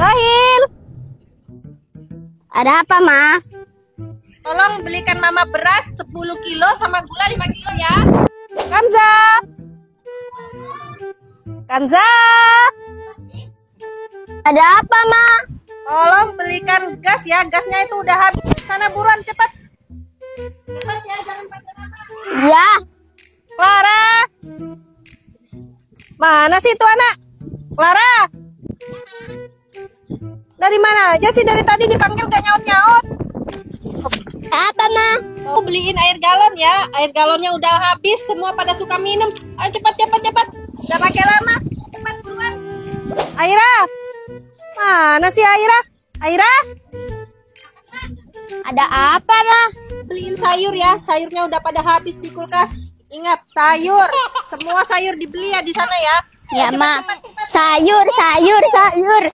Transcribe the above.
Sahil, Ada apa, Ma? tolong belikan mama beras 10 kilo sama gula 5 kilo ya. Kanza. Kanza, Ada apa, Ma? tolong belikan gas ya. Gasnya itu udah habis. Sana buruan cepat. Cepat ya, jangan pakai lama. Ya, Clara. Mana sih itu anak? Clara. Dari mana aja sih dari tadi dipanggil gak nyaut-nyaut? apa, Ma? Mau beliin air galon ya. Air galonnya udah habis, semua pada suka minum. Ayo cepat cepat cepat. Gak pakai lama. Cepat buruan. Aira. Mana sih Aira? Aira, Ada apa, Ma? beliin sayur ya. Sayurnya udah pada habis di kulkas. Ingat, sayur. Semua sayur dibeli ya di sana ya. Ya, Ma. Sayur, sayur, sayur.